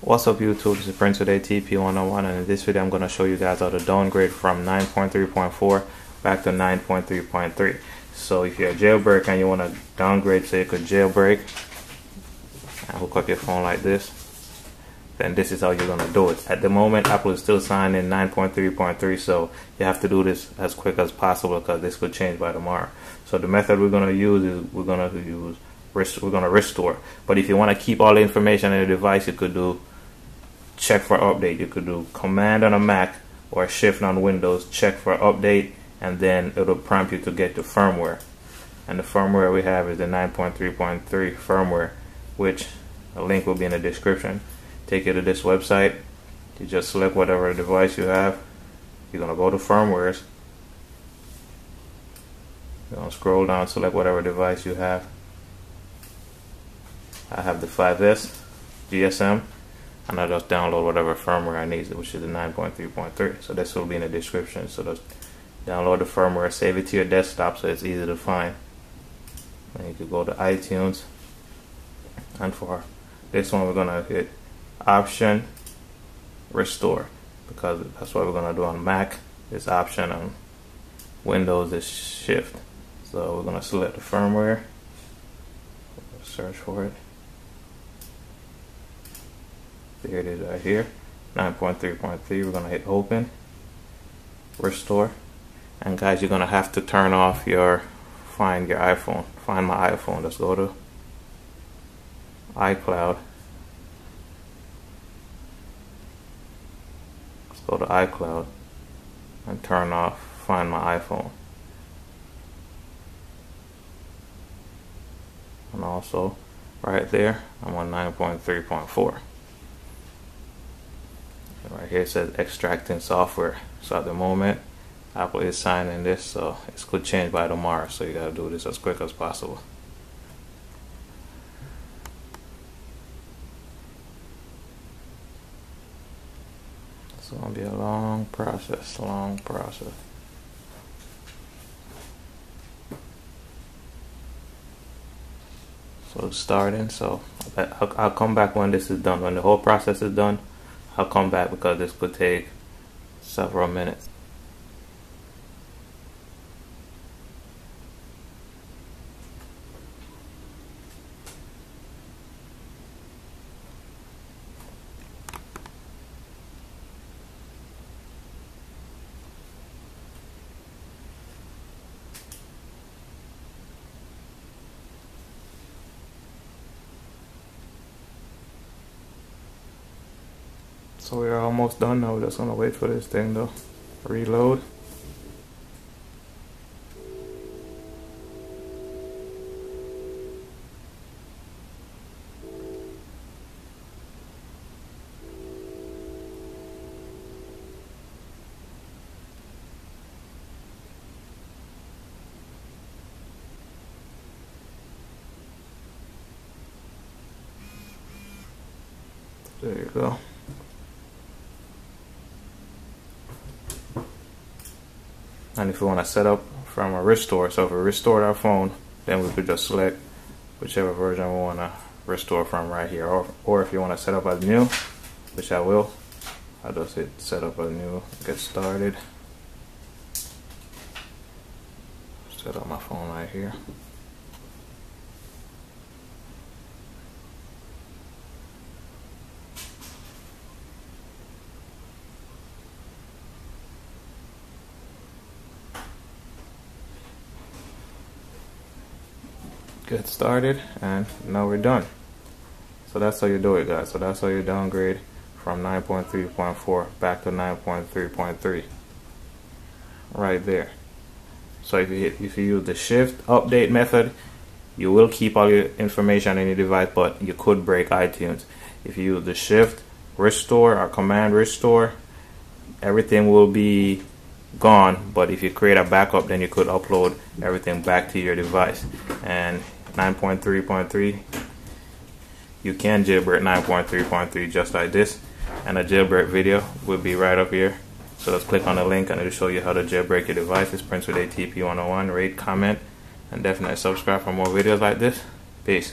What's up YouTube, this is Prince with ATP101 and in this video I'm going to show you guys how to downgrade from 9.3.4 back to 9.3.3. So if you're a jailbreak and you want to downgrade so you could jailbreak and hook up your phone like this, then this is how you're going to do it. At the moment Apple is still signing 9.3.3 so you have to do this as quick as possible because this could change by tomorrow. So the method we're going to use is we're going to use we're going to restore. But if you want to keep all the information in the device, you could do check for update. You could do command on a Mac or shift on Windows, check for update, and then it'll prompt you to get the firmware. And the firmware we have is the 9.3.3 firmware, which a link will be in the description. Take you to this website. You just select whatever device you have. You're going to go to firmwares. You're to scroll down, select whatever device you have. I have the 5S GSM and I just download whatever firmware I need, which is the 9.3.3. So this will be in the description. So just download the firmware, save it to your desktop so it's easy to find. And you can go to iTunes. And for this one, we're gonna hit Option Restore because that's what we're gonna do on Mac. This option on Windows is Shift. So we're gonna select the firmware, search for it. There it is right here. 9.3.3. We're to hit open. Restore. And guys, you're to have to turn off your find your iPhone. Find my iPhone. Let's go to iCloud. Let's go to iCloud and turn off find my iPhone. And also right there, I'm on 9.3.4 right here it says extracting software. So at the moment Apple is signing this so it could change by tomorrow. So you gotta do this as quick as possible. It's gonna be a long process long process. So starting so I'll, I'll come back when this is done when the whole process is done I'll come back because this could take several minutes. So we're almost done now. We're just gonna wait for this thing to reload. There you go. And if we want to set up from a restore so if we restored our phone then we could just select whichever version we want to restore from right here. Or, or if you want to set up a new which I will I'll just hit set up a new get started. Set up my phone right here get started and now we're done. So that's how you do it guys. So that's how you downgrade from 9.3.4 back to 9.3.3 right there. So if you hit, if you use the shift update method you will keep all your information on your device but you could break iTunes. If you use the shift restore or command restore everything will be gone. But if you create a backup then you could upload everything back to your device. And 9.3.3 you can jailbreak 9.3.3 just like this and a jailbreak video will be right up here. So let's click on the link and it'll show you how to jailbreak your device. It's Prince with ATP 101 rate comment and definitely subscribe for more videos like this. Peace